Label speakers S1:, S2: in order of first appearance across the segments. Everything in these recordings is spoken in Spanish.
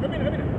S1: camina, camina.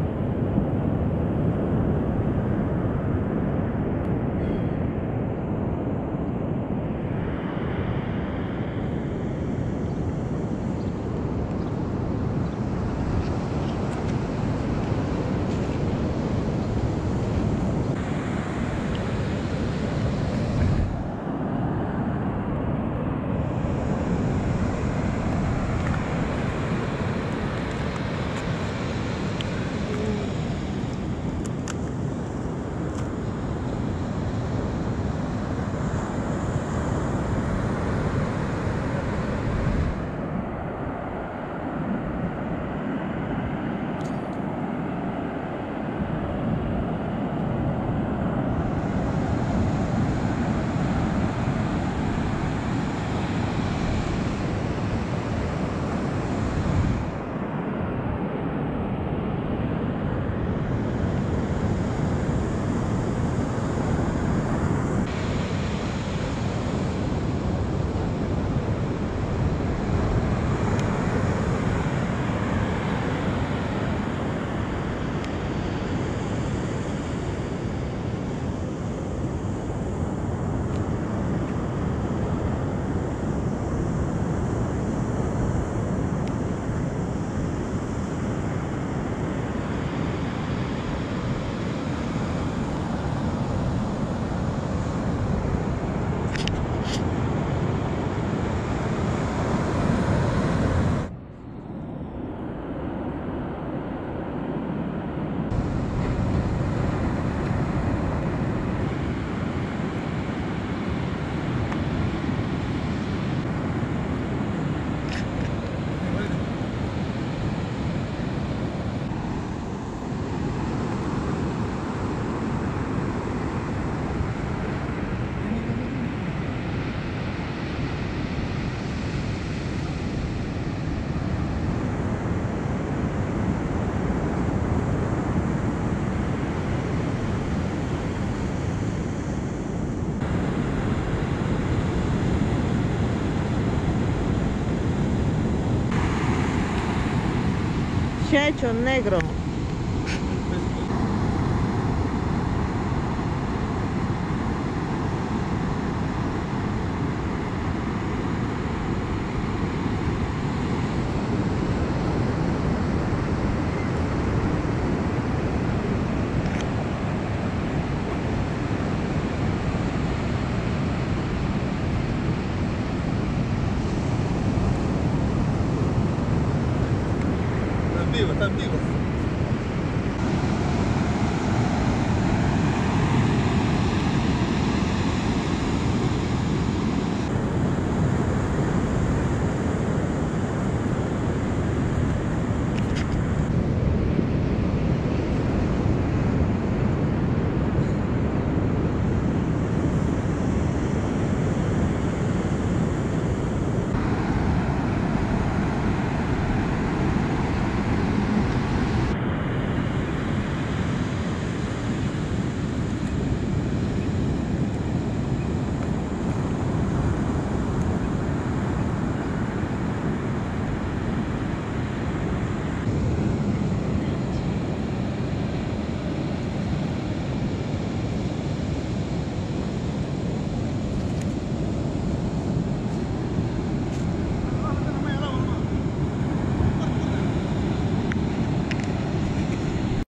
S2: Checho negro.